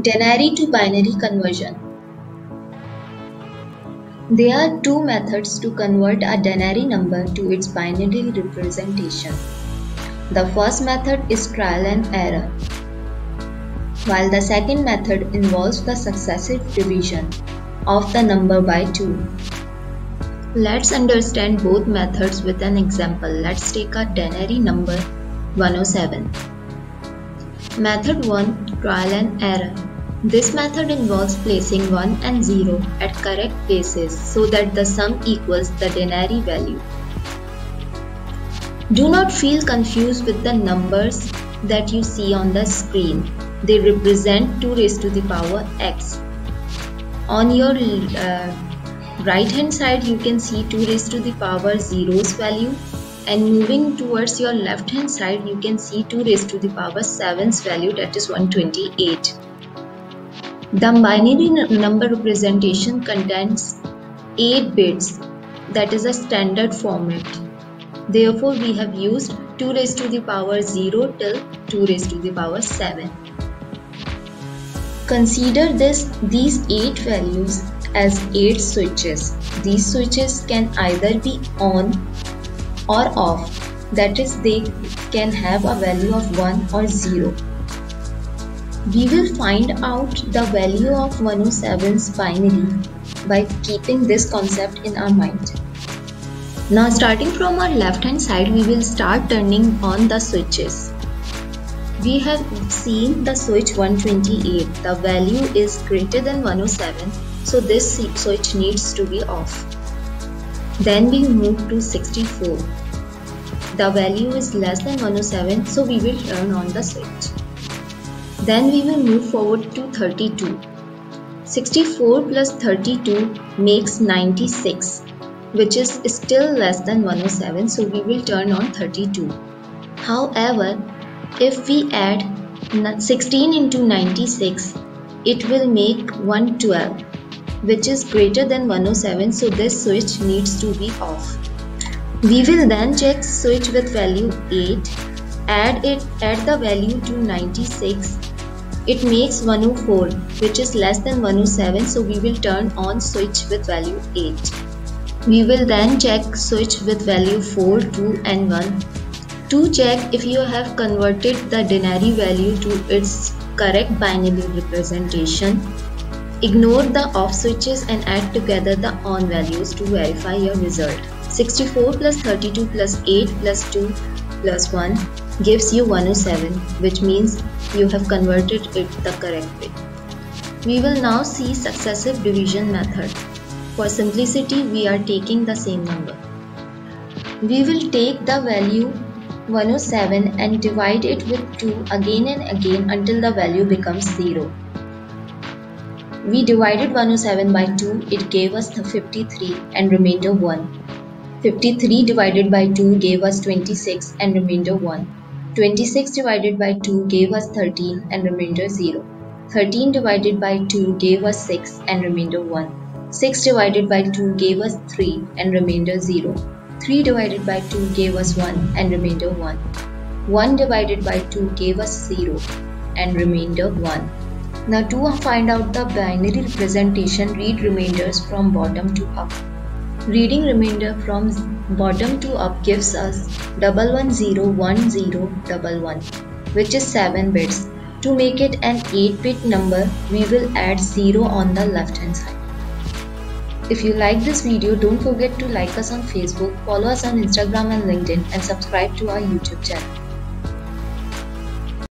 Denary to binary conversion. There are two methods to convert a denary number to its binary representation. The first method is trial and error, while the second method involves the successive division of the number by 2. Let's understand both methods with an example. Let's take a denary number 107. Method 1 Trial and Error This method involves placing 1 and 0 at correct places so that the sum equals the denary value. Do not feel confused with the numbers that you see on the screen. They represent 2 raised to the power x. On your uh, right hand side you can see 2 raised to the power 0's value and moving towards your left hand side you can see 2 raised to the power 7's value that is 128. The binary number representation contains 8 bits that is a standard format. Therefore we have used 2 raised to the power 0 till 2 raised to the power 7. Consider this these 8 values as 8 switches. These switches can either be on or off that is they can have a value of 1 or 0. We will find out the value of 107's binary by keeping this concept in our mind. Now starting from our left hand side we will start turning on the switches. We have seen the switch 128. The value is greater than 107 so this switch needs to be off. Then we move to 64 the value is less than 107 so we will turn on the switch. Then we will move forward to 32. 64 plus 32 makes 96 which is still less than 107 so we will turn on 32. However, if we add 16 into 96 it will make 112 which is greater than 107 so this switch needs to be off. We will then check switch with value 8, add it add the value to 96. It makes 104 which is less than 107 so we will turn on switch with value 8. We will then check switch with value 4, 2 and 1 to check if you have converted the denary value to its correct binary representation. Ignore the off switches and add together the on values to verify your result. 64 plus 32 plus 8 plus 2 plus 1 gives you 107 which means you have converted it the correct way. We will now see successive division method. For simplicity we are taking the same number. We will take the value 107 and divide it with 2 again and again until the value becomes 0. We divided 107 by 2, it gave us the 53 and remainder 1. 53 divided by 2 gave us 26 and remainder 1. 26 divided by 2 gave us 13 and remainder 0. 13 divided by 2 gave us 6 and remainder 1. 6 divided by 2 gave us 3 and remainder 0. 3 divided by 2 gave us 1 and remainder 1. 1 divided by 2 gave us 0 and remainder 1. Now to find out the binary representation, read remainders from bottom to up. Reading remainder from bottom to up gives us 1101011 which is 7 bits. To make it an 8-bit number, we will add 0 on the left hand side. If you like this video, don't forget to like us on Facebook, follow us on Instagram and LinkedIn and subscribe to our YouTube channel.